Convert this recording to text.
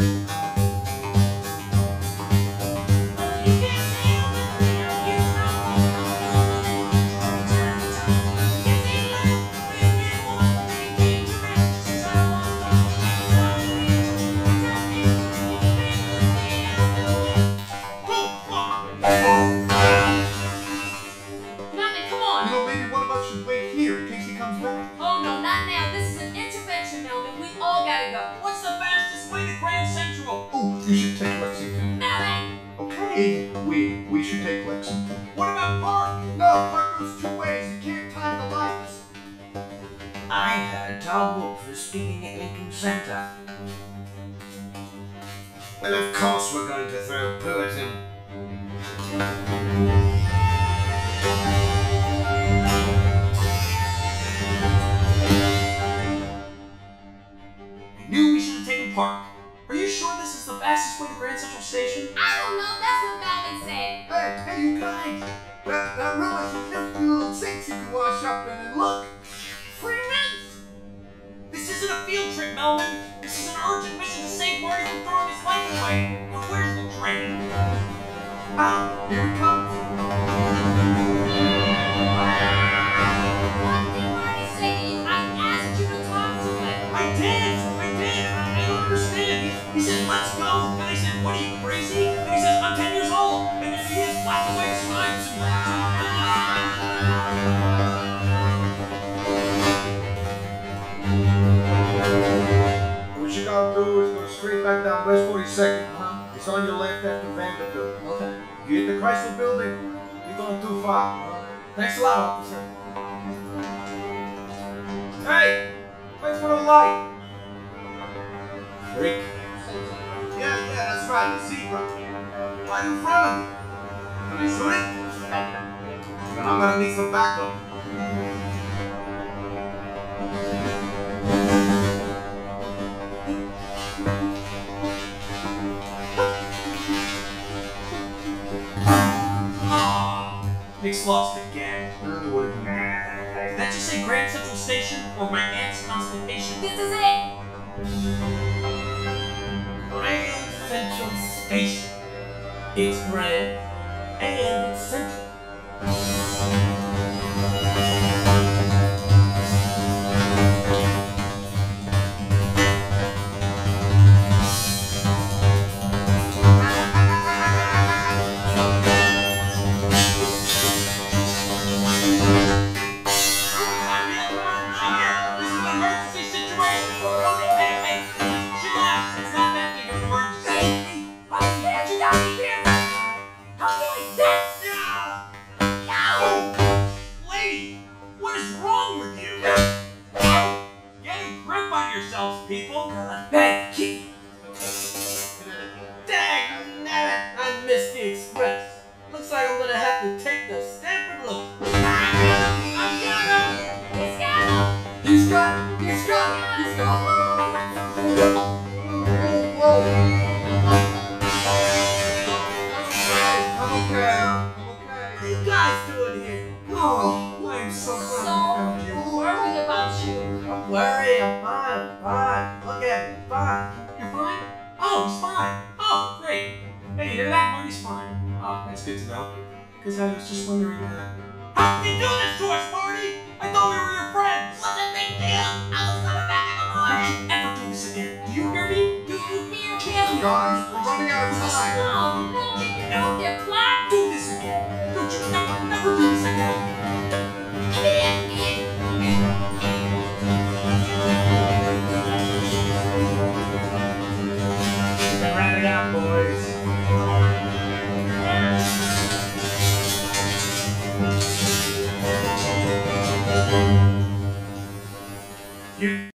Nutman, We we should take Lexington. What about Park? No, park goes two ways. You can't time the lights. I heard Tom Wolfe was speaking at Lincoln Center. Well, of course we're going to throw poo at him. Knew we should have taken Park. Are you sure this is the fastest way to Grand Central Station? I don't know. That's what Melman said. Hey, hey, you guys! That, that realize you left your little sinks you can wash up in and look. Free mints! This isn't a field trip, Melman. This is an urgent mission to save Marty from throwing his life away. Now where's the train? Ah, here it comes. What are you, crazy? And he says, I'm 10 years old! And he has black and white stripes What you gotta do is go straight back down West 42nd. Uh-huh. It's on your left after Vanderbilt. Okay. You hit the Chrysler building, you're going too far. Thanks a lot. Hey! Wait for the light! Freak. Yeah, yeah, that's right, the zebra. Right in front of me. Can I shoot it? Then I'm gonna need some backup. Nick's lost again. Then what are you Did that just say Grand Central Station or my aunt's constipation? This is it. Central Station. It's grand and it's central. Grip on yourselves, people. Hey, Keith! Dang, nabbit! I missed the express. Looks like I'm gonna have to take the Stamford. He's got him. He's got! He's got! He's got it! I'm okay. I'm okay. What are you guys doing here? Oh, Oh, he's fine. Oh, great. Hey, you that? Marty's fine. Oh, that's good to know. Because I was just wondering, uh, how did you do this to us, Marty? I thought we were your friends. What's the big deal? I was coming back in the morning. you ever do this again. Do you hear me? Do you hear him? Guys, we're running out of time. Oh, no,